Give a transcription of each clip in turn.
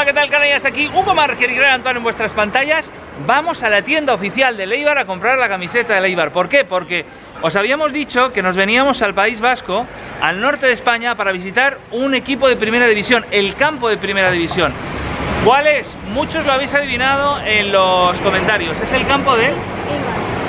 Hola, ¿qué tal canallas? Aquí Hugo Marquer y Gran Antonio en vuestras pantallas. Vamos a la tienda oficial de Leibar a comprar la camiseta de Leibar. ¿Por qué? Porque os habíamos dicho que nos veníamos al País Vasco, al norte de España, para visitar un equipo de Primera División, el campo de Primera División. ¿Cuál es? Muchos lo habéis adivinado en los comentarios. Es el campo de...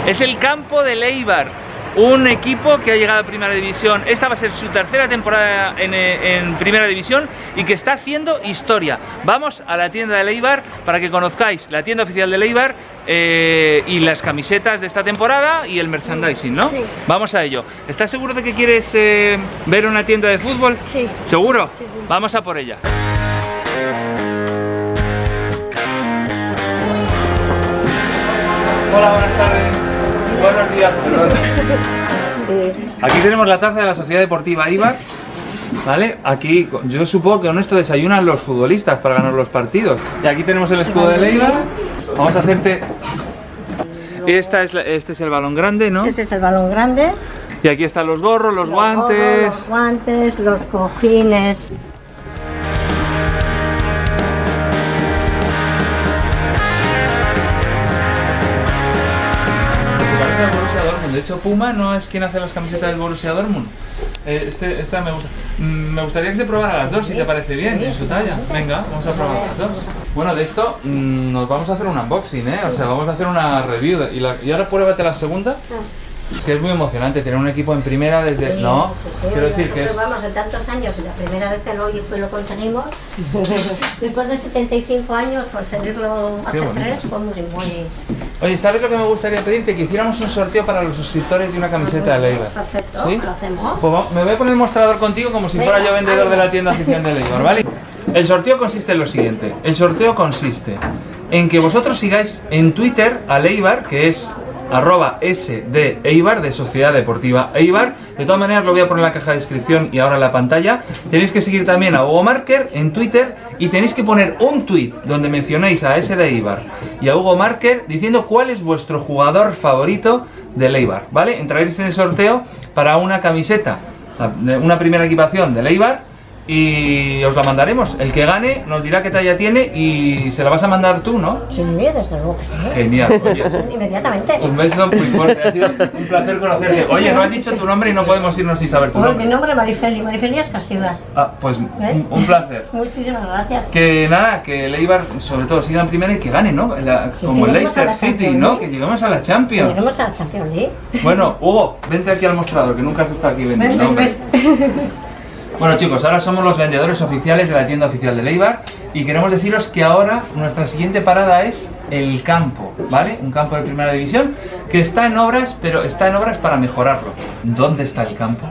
Es el campo de Leibar un equipo que ha llegado a Primera División. Esta va a ser su tercera temporada en, Primera División y que está haciendo historia. Vamos a la tienda de Leibar para que conozcáis la tienda oficial de Leibar eh, y las camisetas de esta temporada y el merchandising, ¿no? Sí. Vamos a ello. ¿Estás seguro de que quieres eh, ver una tienda de fútbol? Sí. ¿Seguro? Sí, sí. Vamos a por ella. Hola, buenas tardes. Buenos días, perdón. Sí. Aquí tenemos la taza de la Sociedad Deportiva Ibar. ¿Vale? Aquí yo supongo que con esto desayunan los futbolistas para ganar los partidos. Y aquí tenemos el escudo de Leibar. Vamos a hacerte. Esta es la- este es el balón grande, ¿no? Ese es el balón grande. Y aquí están los gorros, los Los guantes. gorros, Los guantes, los cojines. Borussia Dortmund. De hecho, Puma no es quien hace las camisetas del Borussia Dortmund. Eh, este, esta me gusta. Mm, Me gustaría que se probara las dos, si te parece bien, en su talla. Venga, vamos a probar las dos. Bueno, de esto mm, nos vamos a hacer un unboxing, ¿eh? O sea, vamos a hacer una review. Y, la- y ahora pruébate la segunda. Es que es muy emocionante tener un equipo en primera desde... Sí, no, sí, sí. quiero decir que es... vamos en tantos años y la primera vez que lo, que lo conseguimos, después de 75 años, conseguirlo hace tres fue muy, muy Oye, ¿sabes lo que me gustaría pedirte? Que hiciéramos un sorteo para los suscriptores de una camiseta de Leibar. perfecto. ¿Sí? Lo hacemos. Pues me voy a poner el mostrador contigo como si fuera yo vendedor de la tienda oficial de Leibar, ¿vale? El sorteo consiste en lo siguiente. El sorteo consiste en que vosotros sigáis en Twitter a Leibar, que es arroba SD Eibar, de Sociedad Deportiva Eibar. De todas maneras lo voy a poner en la caja de descripción y ahora en la pantalla. Tenéis que seguir también a Hugo Marker en Twitter y tenéis que poner un tweet donde mencionéis a SD Eibar y a Hugo Marker diciendo cuál es vuestro jugador favorito de Eibar, ¿vale? Entraréis en el sorteo para una camiseta, una primera equipación de Eibar y os la mandaremos. El que gane nos dirá qué talla tiene y se la vas a mandar tú, ¿no? Sí, desde luego que sí. Genial, oye. Inmediatamente. Un beso muy fuerte, ha sido un placer conocerte. Oye, no has dicho tu nombre y no podemos irnos sin saber tu Bueno, nombre. mi nombre es Marifeli, Marifeli es Casibar. Ah, pues un, un placer. Muchísimas gracias. Que nada, que el Eibar sobre todo siga en primera y que gane, ¿no? La- Sí, como que el Leicester City, ¿no? Que lleguemos a la Champions. Lleguemos a la Champions League. Bueno, Hugo, vente aquí al mostrador, que nunca has estado aquí Ven, vendiendo. ven, hombre. ven. Bueno chicos, ahora somos los vendedores oficiales de la tienda oficial de Leibar y queremos deciros que ahora nuestra siguiente parada es el campo, ¿vale? Un campo de primera división que está en obras, pero está en obras para mejorarlo. ¿Dónde está el campo?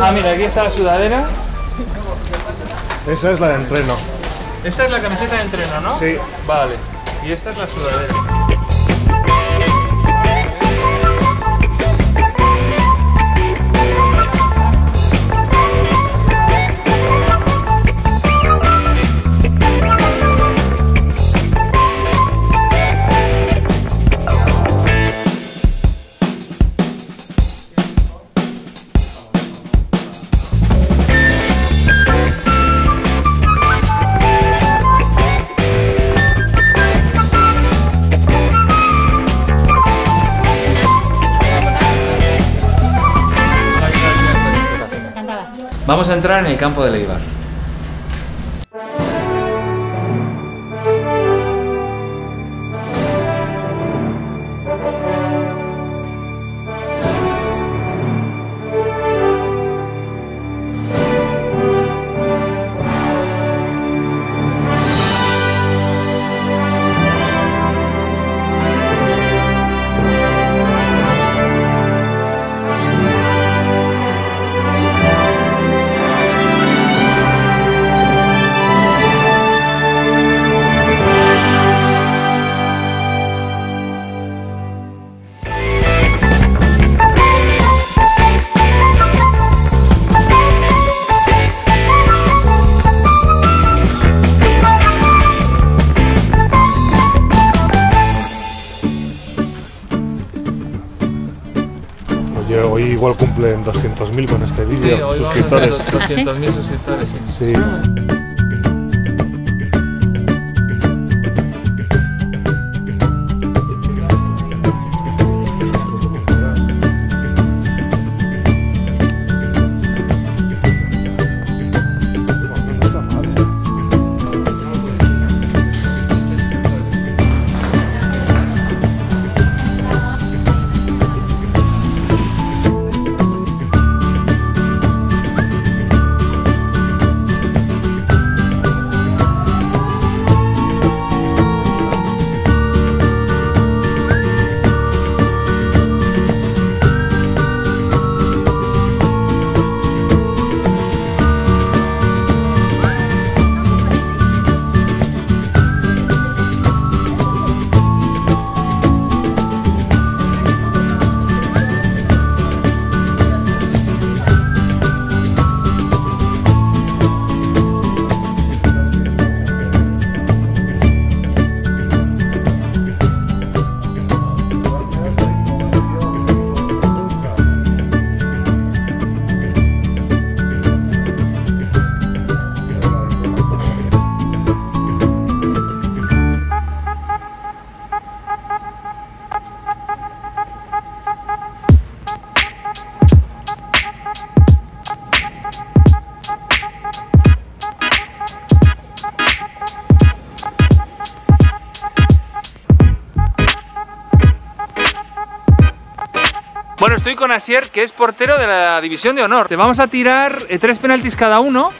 Ah, mira, aquí está la sudadera. Esa es la de entreno. Esta es la camiseta de entreno, ¿no? Sí. Vale. Y esta es la sudadera. Vamos a entrar en el campo de Leibar. Igual cumplen 200.000 con este Sí, vídeo. hacer suscriptores. 200.000 suscriptores. sí. Sí. Estoy con Asier, que es portero de la División de Honor. Te vamos a tirar eh, tres penaltis cada uno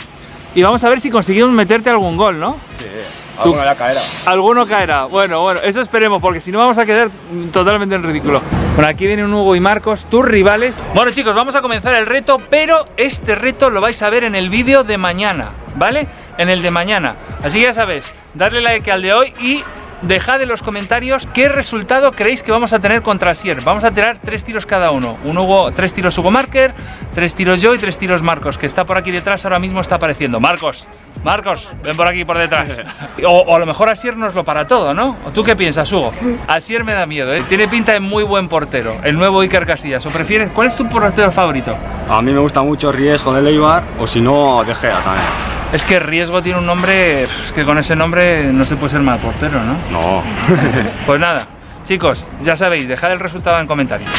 y vamos a ver si conseguimos meterte algún gol, ¿no? Sí, alguno ya caerá. Alguno caerá. Bueno, bueno, eso esperemos, porque si no vamos a quedar totalmente en ridículo. Bueno, aquí vienen Hugo y Marcos, tus rivales. Bueno, chicos, vamos a comenzar el reto, pero este reto lo vais a ver en el vídeo de mañana, ¿vale? En el de mañana. Así que ya sabéis, darle like al de hoy y dejad en los comentarios qué resultado creéis que vamos a tener contra Sier. Vamos a tirar tres tiros cada uno. Un Hugo, tres tiros Hugo Marker, tres tiros yo y tres tiros Marcos, que está por aquí detrás, ahora mismo está apareciendo. Marcos, Marcos, ven por aquí por detrás. O, o a lo mejor Asier nos lo para todo, ¿no? ¿O tú qué piensas, Hugo? Asier me da miedo, ¿eh? Tiene pinta de muy buen portero, el nuevo Iker Casillas. ¿O prefieres? ¿Cuál es tu portero favorito? A mí me gusta mucho Riesgo de Leibar o si no, De Gea también. Es que Riesgo tiene un nombre, es que con ese nombre no se puede ser mal portero, ¿no? No. Pues nada, chicos, ya sabéis, dejad el resultado en comentarios.